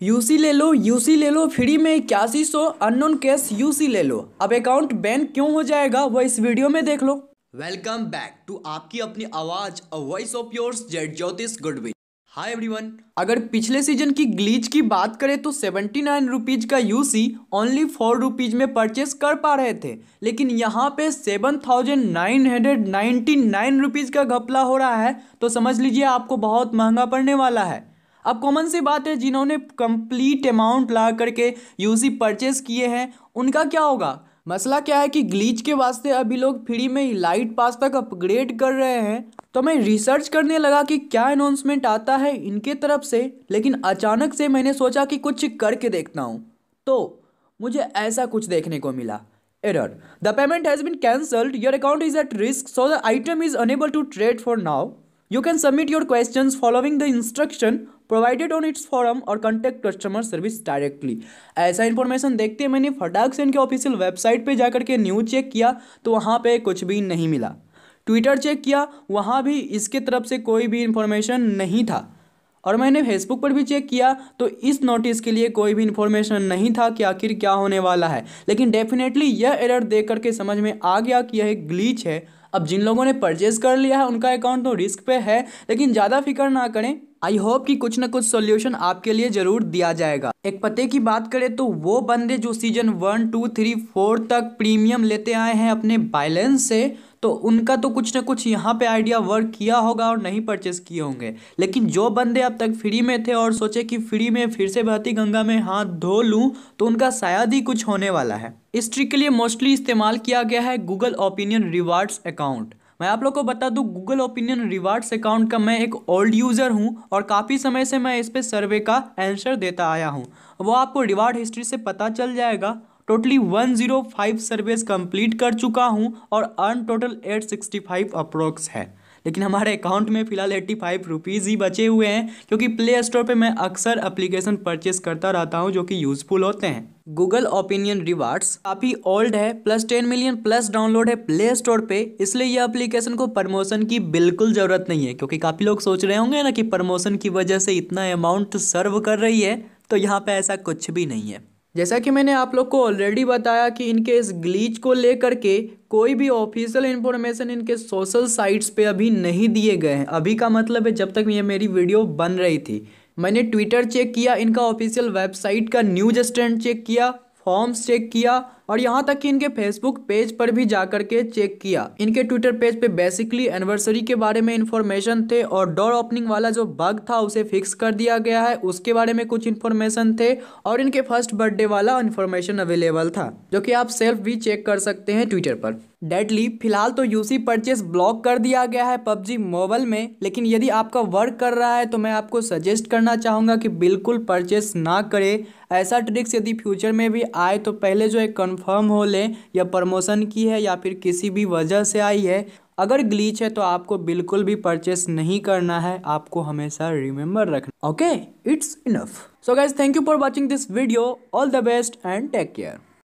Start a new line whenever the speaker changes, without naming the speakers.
UC ले लो UC ले लो free में इक्यासी सौ अननोन कैश यूसी ले लो। अब अकाउंट बैन क्यों हो जाएगा वो इस वीडियो में देख लो।
वेलकम बैक टू आपकी अपनी आवाज़ अ वॉइस ऑफ़ योर्स जेट ज्योतिष गुडविल हाय एवरीवन
अगर पिछले सीज़न की ग्लीच की बात करें तो सेवेंटी नाइन रुपीज़ का यूसी ओनली फोर रुपीज़ में परचेस कर पा रहे थे। लेकिन यहाँ पे seven thousand nine hundred ninety nine rupees का घपला हो रहा है तो समझ लीजिए आपको बहुत महँगा पड़ने वाला है। अब कॉमन सी बात है, जिन्होंने कंप्लीट अमाउंट ला करके यूसी परचेस किए हैं, उनका क्या होगा? मसला क्या है कि ग्लीच के वास्ते अभी लोग फ्री में लाइट पास तक अपग्रेड कर रहे हैं। तो मैं रिसर्च करने लगा कि क्या अनाउंसमेंट आता है इनके तरफ़ से, लेकिन अचानक से मैंने सोचा कि कुछ करके देखता हूँ। तो मुझे ऐसा कुछ देखने को मिला। Error the payment has been cancelled your account is at risk so the item is unable to trade for now you can submit your question following the instruction. Provided on its forum और contact customer service directly ऐसा information देखते ही मैंने फटाक से इनके official website पर जाकर के न्यूज़ चेक किया तो वहाँ पर कुछ भी नहीं मिला। ट्विटर चेक किया, वहाँ भी इसके तरफ़ से कोई भी इन्फॉर्मेशन नहीं था। और मैंने फेसबुक पर भी चेक किया तो इस नोटिस के लिए कोई भी इन्फॉर्मेशन नहीं था कि आखिर क्या होने वाला है। लेकिन डेफिनेटली यह एरर देख करके समझ में आ गया कि यह एक ग्लीच है। अब जिन लोगों ने परचेज कर लिया है, उनका अकाउंट तो रिस्क पे है, लेकिन ज़्यादा फ़िक्र ना करें आई होप कि कुछ ना कुछ सोल्यूशन आपके लिए ज़रूर दिया जाएगा। एक पते की बात करें तो वो बंदे जो season one two three four तक प्रीमियम लेते आए हैं अपने बैलेंस से तो उनका तो कुछ ना कुछ यहाँ पे आइडिया वर्क किया होगा और नहीं परचेस किए होंगे। लेकिन जो बंदे अब तक फ्री में थे और सोचे कि फ्री में फिर से बहती गंगा में हाथ धो लूँ तो उनका शायद ही कुछ होने वाला है। इस ट्रिक के लिए मोस्टली इस्तेमाल किया गया है गूगल ओपिनियन रिवार्ड्स अकाउंट मैं आप लोग को बता दूँ गूगल ओपिनियन रिवार्ड्स अकाउंट का मैं एक ओल्ड यूज़र हूँ और काफ़ी समय से मैं इस पर सर्वे का आंसर देता आया हूँ। वो आपको रिवार्ड हिस्ट्री से पता चल जाएगा। Totally one zero five service complete कर चुका हूँ और earn total eight sixty five approx है। लेकिन हमारे अकाउंट में फ़िलहाल एट्टी फाइव रुपीज़ ही बचे हुए हैं, क्योंकि प्ले स्टोर पर मैं अक्सर अप्लीकेशन परचेस करता रहता हूँ, जो कि यूज़फुल होते हैं। गूगल ओपिनियन रिवार्ड्स काफ़ी ओल्ड है plus ten million plus download है प्ले स्टोर पे। इसलिए यह एप्लीकेशन को प्रमोशन की बिल्कुल ज़रूरत नहीं है, क्योंकि काफ़ी लोग सोच रहे होंगे ना कि प्रमोशन की वजह से इतना अमाउंट सर्व कर रही है तो यहाँ पे ऐसा कुछ भी नहीं है। जैसा कि मैंने आप लोग को ऑलरेडी बताया कि इनके इस ग्लीच को लेकर के कोई भी ऑफिशियल इन्फॉर्मेशन इनके सोशल साइट्स पे अभी नहीं दिए गए हैं। अभी का मतलब है जब तक ये मेरी वीडियो बन रही थी। मैंने ट्विटर चेक किया, इनका ऑफिशियल वेबसाइट का न्यूज़ स्टैंड चेक किया फॉर्म्स चेक किया और यहाँ तक कि इनके फेसबुक पेज पर भी जाकर के चेक किया। इनके ट्विटर पेज पे बेसिकली एनिवर्सरी के बारे में इन्फॉर्मेशन थे और डोर ओपनिंग वाला जो बग था उसे फिक्स कर दिया गया है। उसके बारे में कुछ इन्फॉर्मेशन थे और इनके फ़र्स्ट बर्थडे वाला इन्फॉर्मेशन अवेलेबल था, जो कि आप सेल्फ भी चेक कर सकते हैं ट्विटर पर। डेडली फ़िलहाल तो यूसी परचेस ब्लॉक कर दिया गया है पबजी मोबाइल में, लेकिन यदि आपका वर्क कर रहा है तो मैं आपको सजेस्ट करना चाहूँगा कि बिल्कुल परचेस ना करें। ऐसा ट्रिक्स यदि फ्यूचर में भी आए तो पहले जो है कन्फर्म हो लें या प्रमोशन की है या फिर किसी भी वजह से आई है, अगर ग्लीच है तो आपको बिल्कुल भी परचेस नहीं करना है, आपको हमेशा रिमेंबर रखना। Okay it's enough so guys thank you for watching this video all the best and take care